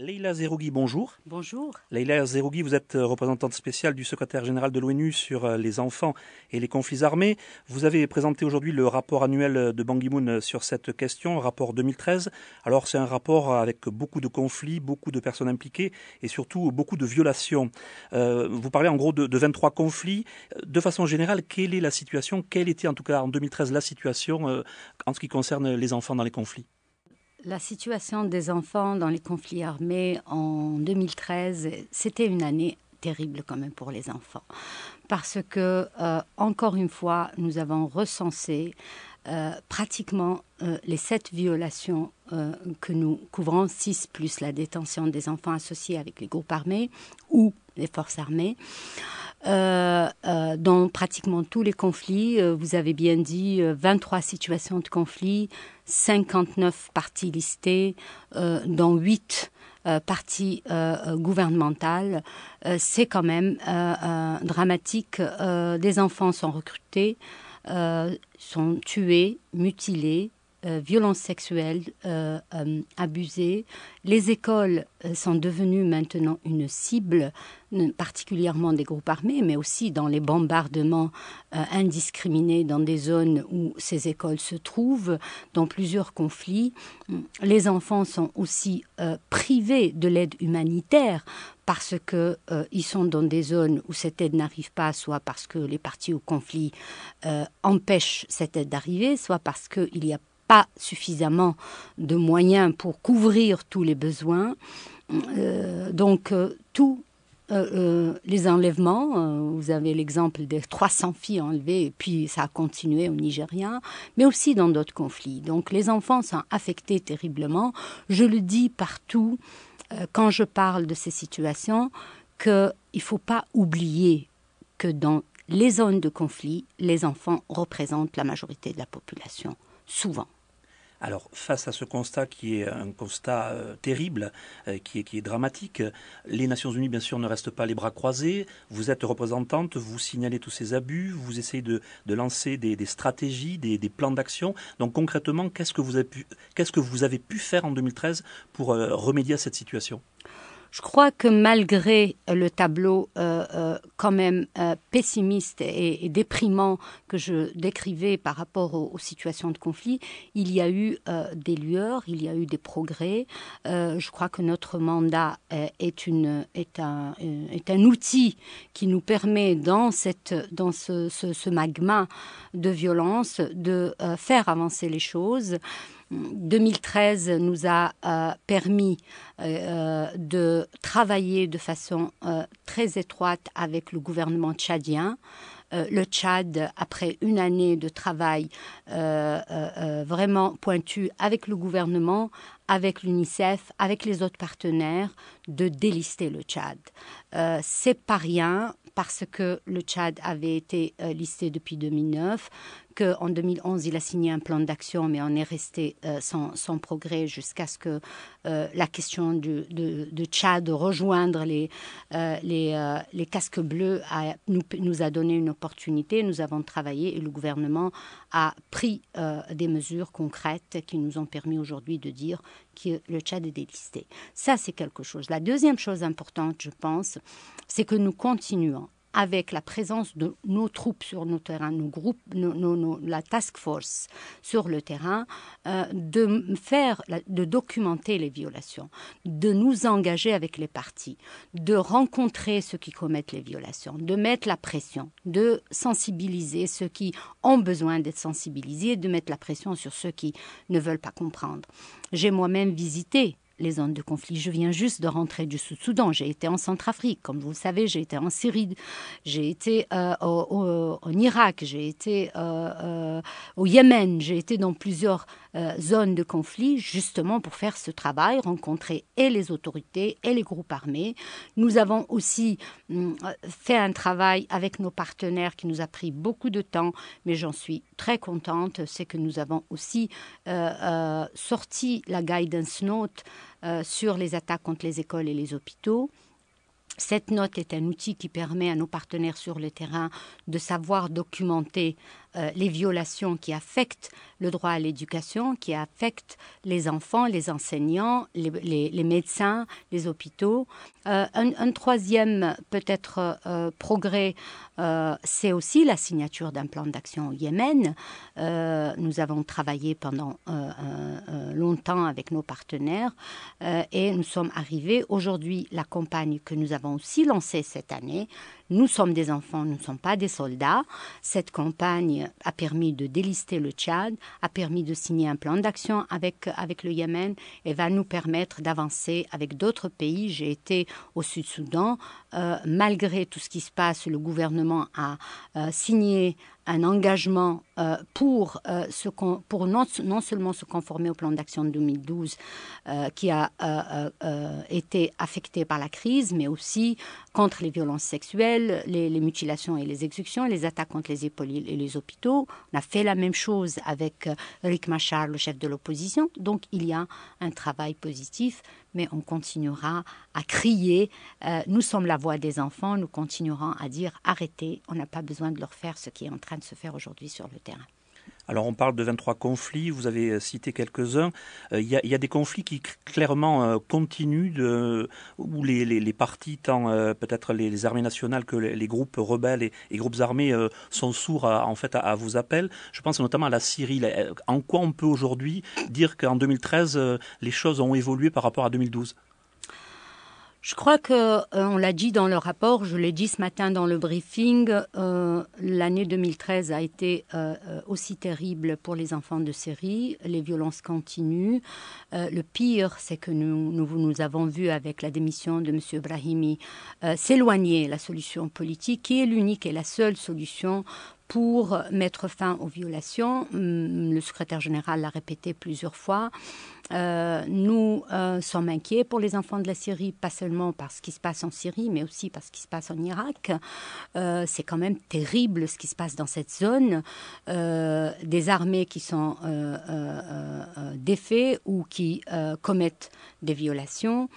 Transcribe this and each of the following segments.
Leila Zerougui, bonjour. Bonjour. Leila Zerougui, vous êtes euh, représentante spéciale du secrétaire général de l'ONU sur euh, les enfants et les conflits armés. Vous avez présenté aujourd'hui le rapport annuel de Ban Ki-moon sur cette question, rapport 2013. Alors c'est un rapport avec beaucoup de conflits, beaucoup de personnes impliquées et surtout beaucoup de violations. Euh, vous parlez en gros de, de 23 conflits. De façon générale, quelle est la situation? Quelle était en tout cas en 2013 la situation euh, en ce qui concerne les enfants dans les conflits? La situation des enfants dans les conflits armés en 2013, c'était une année terrible quand même pour les enfants. Parce que, euh, encore une fois, nous avons recensé euh, pratiquement euh, les sept violations que nous couvrons, six plus la détention des enfants associés avec les groupes armés ou les forces armées. Euh, euh, dans pratiquement tous les conflits. Euh, vous avez bien dit 23 situations de conflit, 59 parties listées, dont 8 parties gouvernementales. C'est quand même dramatique. des enfants sont recrutés, sont tués, mutilés, euh, violences sexuelles euh, euh, abusées. Les écoles sont devenues maintenant une cible, particulièrement des groupes armés, mais aussi dans les bombardements indiscriminés dans des zones où ces écoles se trouvent, dans plusieurs conflits. Les enfants sont aussi privés de l'aide humanitaire parce qu'ils sont dans des zones où cette aide n'arrive pas, soit parce que les partis au conflit empêchent cette aide d'arriver, soit parce qu'il y a pas suffisamment de moyens pour couvrir tous les besoins. Euh, donc, euh, tous euh, les enlèvements, vous avez l'exemple des 300 filles enlevées, et puis ça a continué au Nigeria, mais aussi dans d'autres conflits. Donc, les enfants sont affectés terriblement. Je le dis partout quand je parle de ces situations, qu'il ne faut pas oublier que dans les zones de conflit, les enfants représentent la majorité de la population, souvent. Alors, face à ce constat qui est un constat euh, terrible, euh, qui, est, dramatique, les Nations Unies, bien sûr, ne restent pas les bras croisés. Vous êtes représentante, vous signalez tous ces abus, vous essayez de, lancer des, stratégies, des, plans d'action. Donc, concrètement, qu'est-ce que, vous avez pu, que vous avez faire en 2013 pour euh, remédier à cette situation? Je crois que malgré le tableau euh, euh, quand même euh, pessimiste et, déprimant que je décrivais par rapport aux, situations de conflit, il y a eu euh, des lueurs, il y a eu des progrès. Euh, je crois que notre mandat est, un, outil qui nous permet dans, ce, magma de violence de euh, faire avancer les choses. 2013 nous a euh, permis euh, de travailler de façon euh, très étroite avec le gouvernement tchadien. Euh, le Tchad, après une année de travail euh, vraiment pointu avec le gouvernement, avec l'UNICEF, avec les autres partenaires, de délister le Tchad. C'est pas rien parce que le Tchad avait été listé depuis 2009, qu'en 2011, il a signé un plan d'action, mais on est resté euh, sans, progrès jusqu'à ce que euh, la question du, de, de, Tchad rejoindre les, euh, les, casques bleus nous, nous, a donné une opportunité. Nous avons travaillé et le gouvernement a pris des mesures concrètes qui nous ont permis aujourd'hui de dire que le Tchad est délisté. Ça, c'est quelque chose. La deuxième chose importante, je pense, c'est que nous continuons avec la présence de nos troupes sur nos terrains, nos groupes, la task force sur le terrain, euh, de faire, de documenter les violations, de nous engager avec les partis, de rencontrer ceux qui commettent les violations, de mettre la pression, de sensibiliser ceux qui ont besoin d'être sensibilisés, de mettre la pression sur ceux qui ne veulent pas comprendre. J'ai moi-même visité les zones de conflit. Je viens juste de rentrer du Sud-Soudan. J'ai été en Centrafrique, comme vous le savez, j'ai été en Syrie, j'ai été euh, en Irak, j'ai été euh, euh, au Yémen, j'ai été dans plusieurs zones de conflit justement pour faire ce travail, rencontrer et les autorités et les groupes armés. Nous avons aussi hum, fait un travail avec nos partenaires qui nous a pris beaucoup de temps, mais j'en suis très contente, c'est que nous avons aussi sorti la guidance note sur les attaques contre les écoles et les hôpitaux. Cette note est un outil qui permet à nos partenaires sur le terrain de savoir documenter euh, les violations qui affectent le droit à l'éducation, qui affectent les enfants, les enseignants, les, médecins, les hôpitaux. Euh, un, troisième peut-être euh, progrès, c'est aussi la signature d'un plan d'action au Yémen. nous avons travaillé pendant longtemps avec nos partenaires et nous sommes arrivés aujourd'hui la campagne que nous avons aussi lancée cette année nous sommes des enfants, nous ne sommes pas des soldats. Cette campagne a permis de délister le Tchad, a permis de signer un plan d'action avec, avec le Yémen et va nous permettre d'avancer avec d'autres pays. J'ai été au Sud-Soudan. Euh, malgré tout ce qui se passe, le gouvernement a euh, signé un engagement euh, pour, euh, non, seulement se conformer au plan d'action de 2012 euh, qui a été affecté par la crise, mais aussi contre les violences sexuelles, les, mutilations et les exécutions, les attaques contre les épaules et les hôpitaux. On a fait la même chose avec Rick Machar, le chef de l'opposition. Donc il y a un travail positif mais on continuera à crier. Euh, nous sommes la voix des enfants, nous continuerons à dire arrêtez, on n'a pas besoin de leur faire ce qui est en train de se faire aujourd'hui sur le terrain. Alors on parle de 23 conflits, vous avez euh, cité quelques-uns. Euh, il y, a des conflits qui clairement continuent, de, où les, partis, tant peut-être les, armées nationales que les, groupes rebelles et, groupes armés sont sourds en fait à, vos appels. Je pense notamment à la Syrie. En quoi on peut aujourd'hui dire qu'en 2013 les choses ont évolué par rapport à 2012 je crois que euh, on l'a dit dans le rapport, je l'ai dit ce matin dans le briefing, euh, l'année 2013 a été euh, aussi terrible pour les enfants de Syrie. Les violences continuent. le pire, c'est que nous, nous, nous, avons vu avec la démission de M. Brahimi s'éloigner la solution politique, qui est l'unique et la seule solution pour mettre fin aux violations. Hum, le secrétaire général l'a répété plusieurs fois. Euh, nous euh, sommes inquiets pour les enfants de la Syrie, pas seulement par ce qui se passe en Syrie, mais aussi par ce qui se passe en Irak. Euh, c'est quand même terrible ce qui se passe dans cette zone. des armées qui sont défaites ou qui commettent des violations.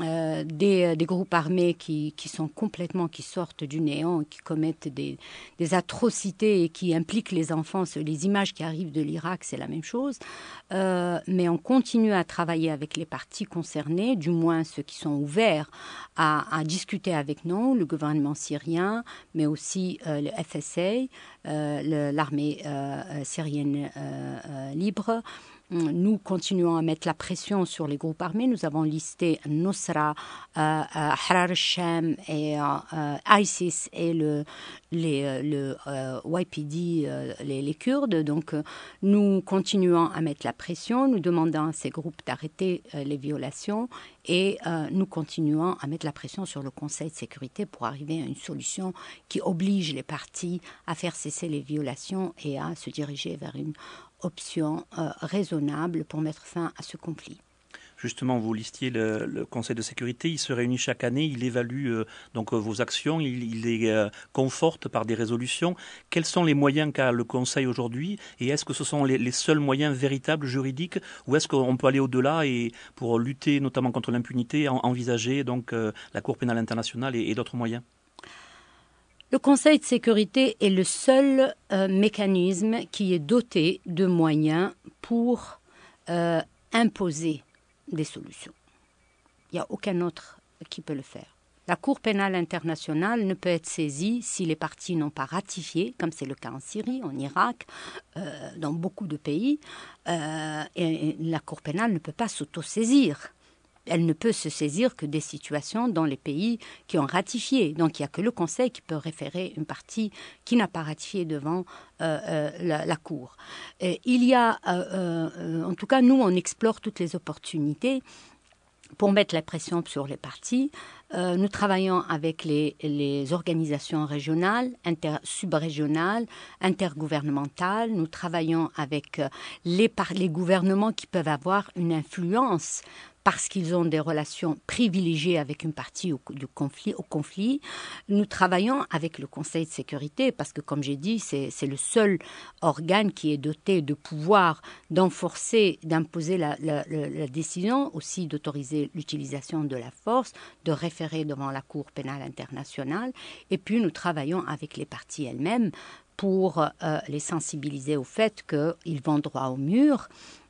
Euh, des, groupes armés qui, sont complètement, qui sortent du néant, qui commettent des, atrocités et qui impliquent les enfants. Les images qui arrivent de l'Irak, c'est la même chose. Euh, mais on continue à travailler avec les partis concernés, du moins ceux qui sont ouverts à, discuter avec nous, le gouvernement syrien, mais aussi euh, le FSA, l'armée syrienne libre. Nous continuons à mettre la pression sur les groupes armés. Nous avons listé Nusra, euh, euh, Harar al-Sham et euh, ISIS et le, les, le YPD, les, les, Kurdes. Donc nous continuons à mettre la pression. Nous demandons à ces groupes d'arrêter les violations et nous continuons à mettre la pression sur le Conseil de sécurité pour arriver à une solution qui oblige les partis à faire cesser les violations et à se diriger vers une option euh, raisonnable pour mettre fin à ce conflit. Justement, vous listiez le, Conseil de sécurité, il se réunit chaque année, il évalue euh, donc euh, vos actions, il, les conforte par des résolutions. Quels sont les moyens qu'a le Conseil aujourd'hui? Et est-ce que ce sont les, seuls moyens véritables juridiques? Ou est-ce qu'on peut aller au-delà et pour lutter notamment contre l'impunité envisager donc la Cour pénale internationale et d'autres moyens? Le Conseil de sécurité est le seul euh, mécanisme qui est doté de moyens pour euh, imposer des solutions. Il n'y a aucun autre qui peut le faire. La Cour pénale internationale ne peut être saisie si les partis n'ont pas ratifié, comme c'est le cas en Syrie, en Irak, euh, dans beaucoup de pays. la Cour pénale ne peut pas s'autosaisir elle ne peut se saisir que des situations dans les pays qui ont ratifié. Donc il n'y a que le Conseil qui peut référer une partie qui n'a pas ratifié devant euh, euh, la, Cour. il y a, euh, en tout cas, nous, on explore toutes les opportunités pour mettre la pression sur les partis. nous travaillons avec les, organisations régionales, inter, subrégionales, intergouvernementales. Nous travaillons avec les, les gouvernements qui peuvent avoir une influence parce qu'ils ont des relations privilégiées avec une partie au, du conflit. Nous travaillons avec le Conseil de sécurité parce que, comme j'ai dit, c'est le seul organe qui est doté de pouvoir d'enforcer, d'imposer la, décision, aussi d'autoriser l'utilisation de la force, de référer devant la Cour pénale internationale. Et puis, nous travaillons avec les parties elles-mêmes pour les sensibiliser au fait qu'ils vont droit au mur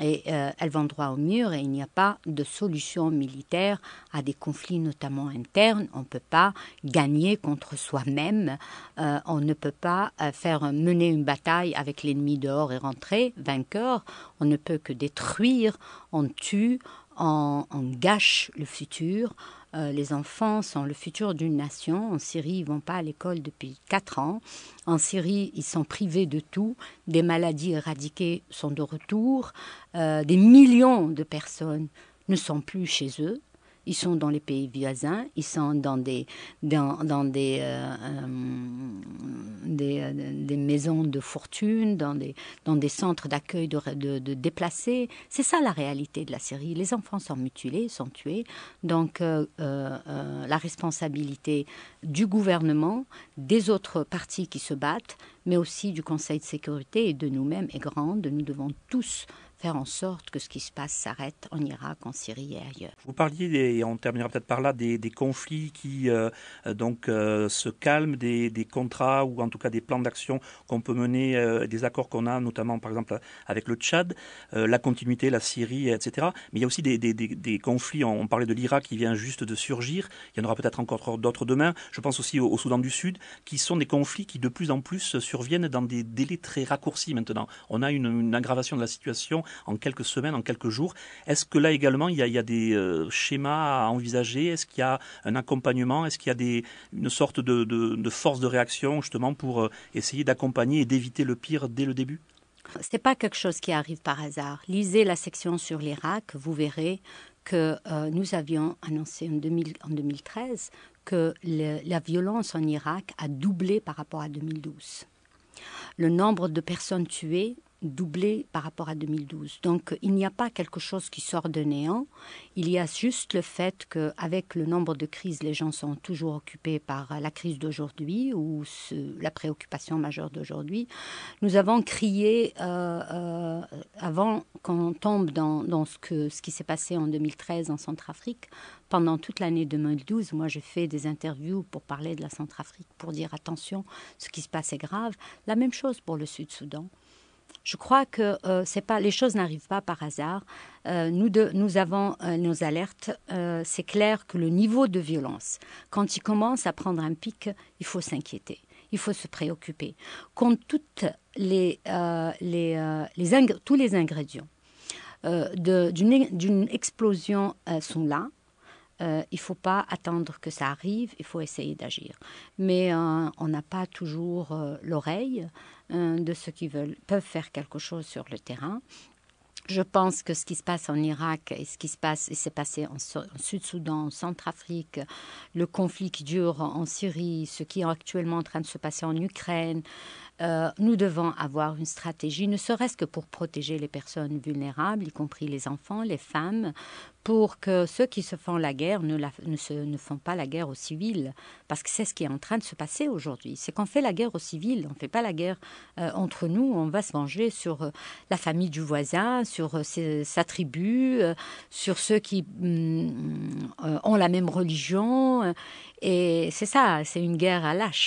et elles vont droit au mur et il n'y a pas de solution militaire à des conflits notamment internes. On ne peut pas gagner contre soi-même. on ne peut pas faire mener une bataille avec l'ennemi dehors et rentrer vainqueur. On ne peut que détruire, on tue, on, gâche le futur. Euh, les enfants sont le futur d'une nation. En Syrie, ils vont pas à l'école depuis quatre ans. En Syrie, ils sont privés de tout. Des maladies éradiquées sont de retour. Euh, des millions de personnes ne sont plus chez eux ils sont dans les pays voisins, ils sont dans des, dans, dans des, euh, euh, euh, des, maisons de fortune, dans des, dans des centres d'accueil de, de, déplacés. C'est ça la réalité de la Syrie. Les enfants sont mutilés, sont tués. Donc la responsabilité du gouvernement, des autres partis qui se battent, mais aussi du Conseil de sécurité et de nous-mêmes est grande. Nous devons tous faire en sorte que ce qui se passe s'arrête en Irak, en Syrie et ailleurs. Vous parliez, et on terminera peut-être par là, des, conflits qui euh, donc euh, se calment, des, contrats ou en tout cas des plans d'action qu'on peut mener, euh, des accords qu'on a, notamment par exemple avec le Tchad, la continuité, la Syrie, etc. Mais il y a aussi des, conflits, on, parlait de l'Irak qui vient juste de surgir, il y en aura peut-être encore d'autres demain, je pense aussi au, Soudan du Sud, qui sont des conflits qui de plus en plus surviennent dans des délais très raccourcis maintenant. On a une aggravation de la situation en quelques semaines, en quelques jours. Est-ce que là également, il y a, des euh, schémas à envisager? Est-ce qu'il y a un accompagnement? Est-ce qu'il y a une sorte de, force de réaction justement pour euh, essayer d'accompagner et d'éviter le pire dès le début? Ce n'est pas quelque chose qui arrive par hasard. Lisez la section sur l'Irak, vous verrez que euh, nous avions annoncé en, 2013 que la violence en Irak a doublé par rapport à 2012. Le nombre de personnes tuées doublé par rapport à 2012. Donc il n'y a pas quelque chose qui sort de néant. Il y a juste le fait qu'avec le nombre de crises, les gens sont toujours occupés par la crise d'aujourd'hui ou la préoccupation majeure d'aujourd'hui. Nous avons crié euh, euh, avant qu'on tombe dans, ce, ce qui s'est passé en 2013 en Centrafrique. Pendant toute l'année 2012, moi j'ai fait des interviews pour parler de la Centrafrique, pour dire attention, ce qui se passe est grave. La même chose pour le Sud-Soudan. Je crois que euh, pas, les choses n'arrivent pas par hasard. Euh, nous, nous avons euh, nos alertes. c'est clair que le niveau de violence, quand il commence à prendre un pic, il faut s'inquiéter. Il faut se préoccuper. Quand les, les tous les ingrédients d'une explosion sont là, il ne faut pas attendre que ça arrive, il faut essayer d'agir. Mais on n'a pas toujours l'oreille. Euh, de ceux qui veulent, peuvent faire quelque chose sur le terrain. Je pense que ce qui se passe en Irak et ce qui se passe, et s'est passé en, Sud-Soudan, en Centrafrique, le conflit qui dure en Syrie, ce qui est actuellement en train de se passer en Ukraine, euh, nous devons avoir une stratégie, ne serait-ce que pour protéger les personnes vulnérables, y compris les enfants, les femmes, pour que ceux qui se font la guerre ne, se, ne font pas la guerre aux civils. Parce que c'est ce qui est en train de se passer aujourd'hui. C'est qu'on fait la guerre aux civils, on ne fait pas la guerre euh, entre nous, on va se venger sur euh, la famille du voisin, sur sa tribu, sur ceux qui mm, ont la même religion. et c'est ça, c'est une guerre à lâche.